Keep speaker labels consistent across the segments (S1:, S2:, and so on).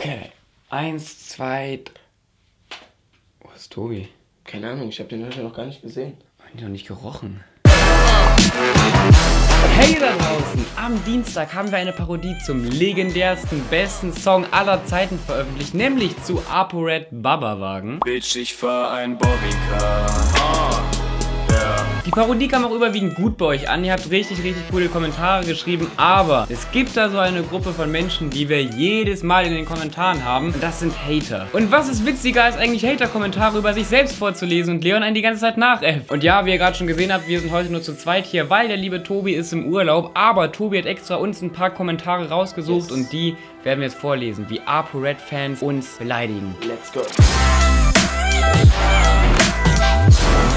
S1: Okay. Eins, zwei. Wo ist Tobi?
S2: Keine Ahnung, ich habe den heute noch gar nicht gesehen.
S1: Haben die noch nicht gerochen? Hey da draußen! Am Dienstag haben wir eine Parodie zum legendärsten, besten Song aller Zeiten veröffentlicht, nämlich zu ApoRed Baba Wagen.
S3: Bitch, ich fahr ein Bobbycar. Ja.
S1: Die Parodie kam auch überwiegend gut bei euch an. Ihr habt richtig, richtig coole Kommentare geschrieben. Aber es gibt da so eine Gruppe von Menschen, die wir jedes Mal in den Kommentaren haben. Und das sind Hater. Und was ist witziger, als eigentlich Hater-Kommentare über sich selbst vorzulesen und Leon einen die ganze Zeit nachäfft. Und ja, wie ihr gerade schon gesehen habt, wir sind heute nur zu zweit hier, weil der liebe Tobi ist im Urlaub. Aber Tobi hat extra uns ein paar Kommentare rausgesucht
S2: Yes.
S1: und die werden wir jetzt vorlesen, wie ApoRed-Fans uns beleidigen.
S2: Let's go.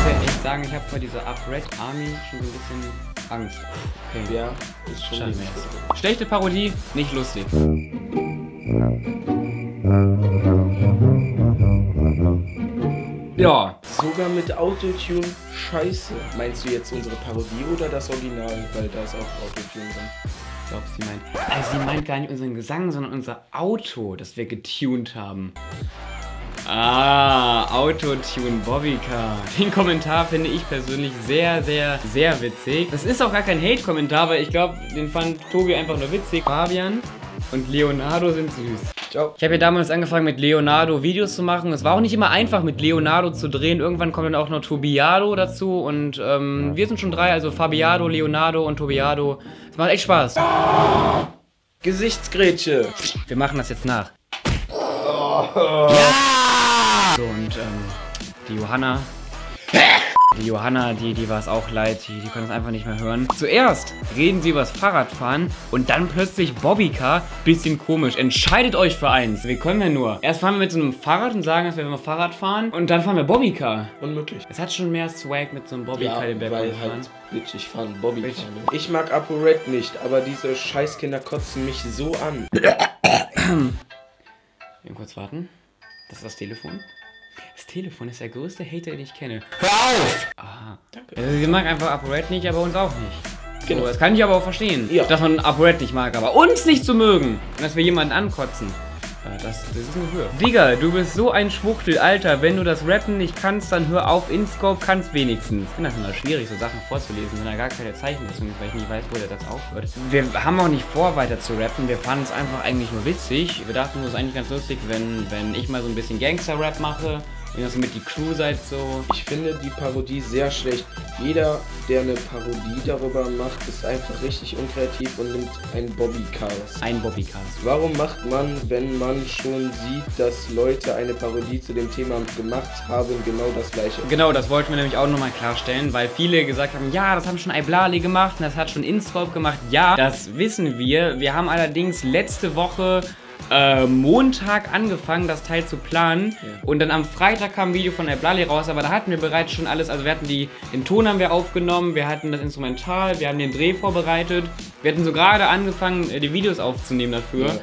S1: Ich muss ja echt sagen, ich habe vor dieser ApoRed Army schon so ein bisschen Angst. Okay.
S2: Ja, ist schon
S1: jetzt. Schlechte Parodie, nicht lustig. Ja,
S2: Sogar mit Autotune scheiße. Meinst du jetzt unsere Parodie oder das Original? Weil da ist auch Autotune drin.
S1: ich glaube, sie meint. Also sie meint gar nicht unseren Gesang, sondern unser Auto, das wir getuned haben. Ah, Autotune Bobbycar. Den Kommentar finde ich persönlich sehr, sehr, sehr witzig. Das ist auch gar kein Hate-Kommentar, weil ich glaube, den fand Tobi einfach nur witzig. Fabian und Leonardo sind süß.
S2: Ciao.
S1: Ich habe ja damals angefangen mit Leonardo Videos zu machen. Es war auch nicht immer einfach mit Leonardo zu drehen. Irgendwann kommt dann auch noch Tobiado dazu und ähm, wir sind schon drei, also Fabiado, Leonardo und Tobiado. Es macht echt Spaß.
S2: Gesichtsgrätsche.
S1: Wir machen das jetzt nach. Ja! So und ähm, die Johanna. Die Johanna, die, die war es auch leid, die, die konnte es einfach nicht mehr hören. Zuerst reden sie über das Fahrradfahren und dann plötzlich Bobbycar. Bisschen komisch. Entscheidet euch für eins. Wie können wir nur? Erst fahren wir mit so einem Fahrrad und sagen, dass wir mal Fahrrad fahren und dann fahren wir Bobbycar.
S2: Unmöglich.
S1: Es hat schon mehr Swag mit so einem Bobbycar den Berg
S2: weil
S1: hochfahren.
S2: halt, bitch, ich fahr einen Bobby.
S1: Bitch.
S2: Ich mag ApoRed nicht, aber diese Scheißkinder kotzen mich so an.
S1: Eben kurz warten. Das ist das Telefon. Das Telefon ist der größte Hater, den ich kenne. Hör auf! Aha.
S2: Danke.
S1: Also, sie mag einfach ApoRed nicht, aber uns auch nicht.
S2: Genau.
S1: So, das kann ich aber auch verstehen.
S2: Ja.
S1: Dass man ApoRed nicht mag, aber uns nicht zu mögen. Und dass wir jemanden ankotzen. Äh, Das, das ist eine Höhe. Digga, du bist so ein Schwuchtel, Alter. Wenn du das Rappen nicht kannst, dann hör auf. InScope kannst wenigstens. Ich finde das immer schwierig, so Sachen vorzulesen, wenn da gar keine Zeichensetzung ist, weil ich nicht weiß, wo der Satz aufhört. Wir haben auch nicht vor, weiter zu rappen. Wir fanden es einfach eigentlich nur witzig. Wir dachten, es ist eigentlich ganz lustig, wenn, wenn ich mal so ein bisschen Gangster-Rap mache. Wenn ihr so mit die Crew seid, so.
S2: Ich finde die Parodie sehr schlecht. Jeder, der eine Parodie darüber macht, ist einfach richtig unkreativ und nimmt ein Bobbycast.
S1: Ein Bobbycast.
S2: Warum macht man, wenn man schon sieht, dass Leute eine Parodie zu dem Thema gemacht haben, genau das gleiche?
S1: Genau, das wollten wir nämlich auch nochmal klarstellen, weil viele gesagt haben, ja, das haben schon Iblali gemacht und das hat schon InScope gemacht. Ja, das wissen wir. Wir haben allerdings letzte Woche äh, Montag angefangen, das Teil zu planen.
S2: Ja.
S1: Und dann am Freitag kam ein Video von Iblali raus, aber da hatten wir bereits schon alles. Also wir hatten die, den Ton haben wir aufgenommen, wir hatten das Instrumental, wir haben den Dreh vorbereitet. Wir hatten so gerade angefangen, äh, die Videos aufzunehmen dafür.
S2: Ja.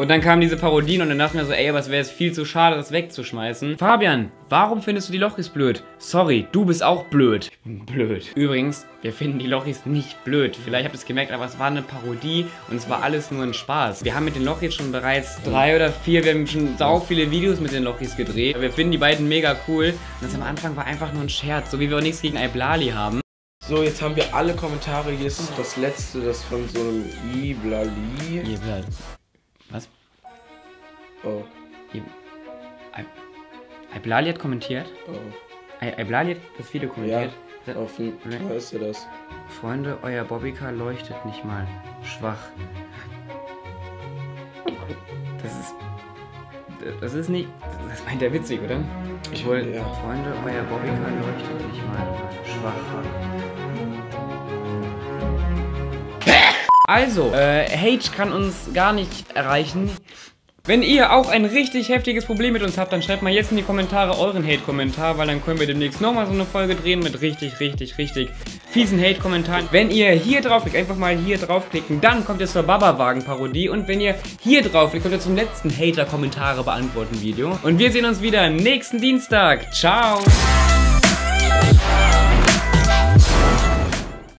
S1: Und dann kamen diese Parodien und dann dachten wir so, ey, aber es wäre jetzt viel zu schade, das wegzuschmeißen. Fabian, warum findest du die Lochis blöd? Sorry, du bist auch blöd. Ich bin blöd. Übrigens, wir finden die Lochis nicht blöd. Vielleicht habt ihr es gemerkt, aber es war eine Parodie und es war alles nur ein Spaß. Wir haben mit den Lochis schon bereits drei oder vier, wir haben schon sau viele Videos mit den Lochis gedreht. Wir finden die beiden mega cool. Und das am Anfang war einfach nur ein Scherz, so wie wir auch nichts gegen Iblali haben.
S2: So, jetzt haben wir alle Kommentare. Hier ist das letzte, das von so einem Iblali.
S1: Bleibt. Was?
S2: Oh,
S1: Iblali hat kommentiert?
S2: oh.
S1: Iblali hat das Video kommentiert?
S2: Auf dem. Ist er das?
S1: Freunde, euer Bobbycar leuchtet nicht mal. Schwach. Das ist. Das ist nicht. Das meint er witzig, oder? Ich wollte.
S2: Ja.
S1: Freunde, euer Bobbycar leuchtet nicht mal. Schwach. Also, äh, Hage kann uns gar nicht erreichen. Wenn ihr auch ein richtig heftiges Problem mit uns habt, dann schreibt mal jetzt in die Kommentare euren Hate-Kommentar, weil dann können wir demnächst nochmal so eine Folge drehen mit richtig, richtig, richtig fiesen Hate-Kommentaren. Wenn ihr hier draufklickt, einfach mal hier draufklicken, dann kommt ihr zur Baba-Wagen-Parodie. Und wenn ihr hier draufklickt, kommt ihr zum letzten Hater-Kommentare beantworten Video. Und wir sehen uns wieder nächsten Dienstag. Ciao!